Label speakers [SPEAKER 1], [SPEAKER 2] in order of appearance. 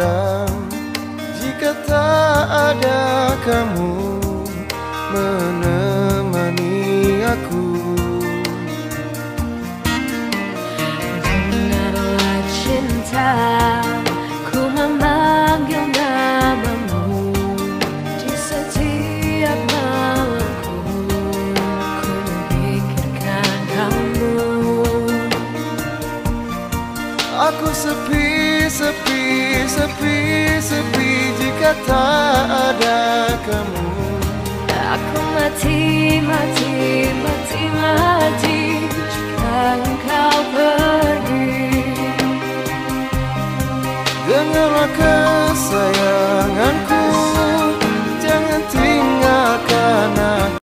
[SPEAKER 1] hitam Jika tak ada kamu menemani aku. Dengarlah cinta.
[SPEAKER 2] Aku sepi, sepi, sepi, sepi Jika tak ada kamu.
[SPEAKER 1] Aku mati, mati, mati, mati Jika engkau pergi.
[SPEAKER 2] Dengarlah kesayangan